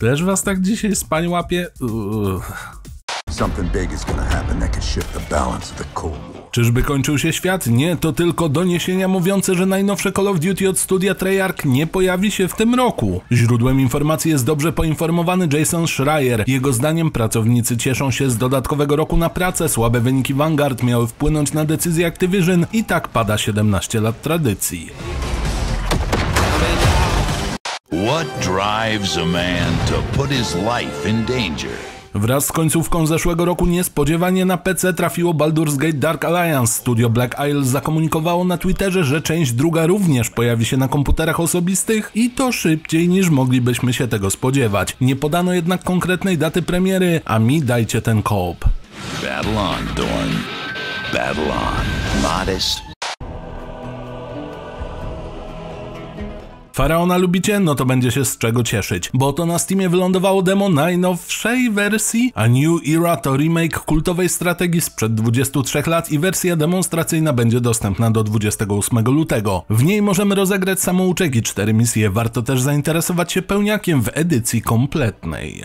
Też was tak dzisiaj spań łapie? Uff. Czyżby kończył się świat? Nie, to tylko doniesienia mówiące, że najnowsze Call of Duty od studia Treyarch nie pojawi się w tym roku. Źródłem informacji jest dobrze poinformowany Jason Schreier. Jego zdaniem pracownicy cieszą się z dodatkowego roku na pracę, słabe wyniki Vanguard miały wpłynąć na decyzję Activision i tak pada 17 lat tradycji. What drives a man to put his life in danger? Wraz z końcówką zeszłego roku niespodziewanie na PC trafiło Baldur's Gate Dark Alliance. Studio Black Isle zakomunikowało na Twitterze, że część druga również pojawi się na komputerach osobistych i to szybciej niż moglibyśmy się tego spodziewać. Nie podano jednak konkretnej daty premiery, a mi dajcie ten koop. Battle on, Dorn. Battle on. Modest Faraona lubicie? No to będzie się z czego cieszyć, bo to na Steamie wylądowało demo najnowszej wersji, a New Era to remake kultowej strategii sprzed 23 lat i wersja demonstracyjna będzie dostępna do 28 lutego. W niej możemy rozegrać samouczek i 4 misje, warto też zainteresować się pełniakiem w edycji kompletnej.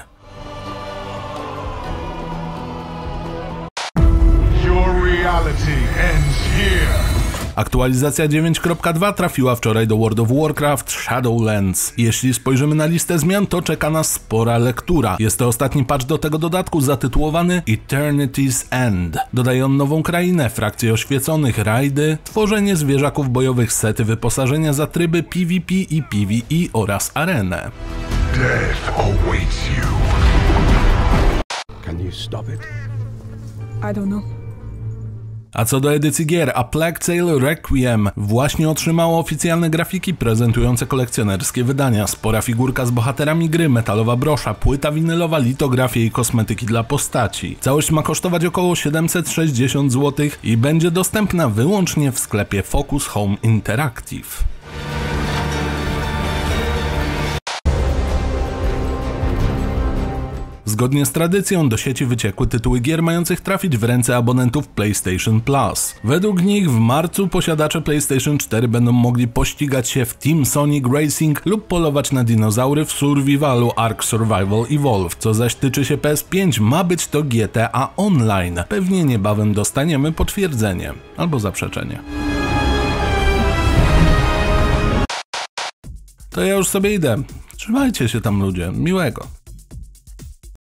Your reality ends here. Aktualizacja 9.2 trafiła wczoraj do World of Warcraft Shadowlands. Jeśli spojrzymy na listę zmian, to czeka nas spora lektura. Jest to ostatni patch do tego dodatku zatytułowany Eternity's End. Dodaje on nową krainę, frakcje oświeconych, rajdy, tworzenie zwierzaków bojowych, sety wyposażenia za tryby PvP i PvE oraz arenę. Death awaits you. Can you stop it? I don't know. A co do edycji gier, A Plague Tale Requiem właśnie otrzymało oficjalne grafiki prezentujące kolekcjonerskie wydania, spora figurka z bohaterami gry, metalowa brosza, płyta winylowa, litografie i kosmetyki dla postaci. Całość ma kosztować około 760 zł i będzie dostępna wyłącznie w sklepie Focus Home Interactive. Zgodnie z tradycją do sieci wyciekły tytuły gier mających trafić w ręce abonentów PlayStation Plus. Według nich w marcu posiadacze PlayStation 4 będą mogli pościgać się w Team Sonic Racing lub polować na dinozaury w survivalu Ark Survival Evolve. Co zaś tyczy się PS5, ma być to GTA Online. Pewnie niebawem dostaniemy potwierdzenie albo zaprzeczenie. To ja już sobie idę. Trzymajcie się tam ludzie. Miłego.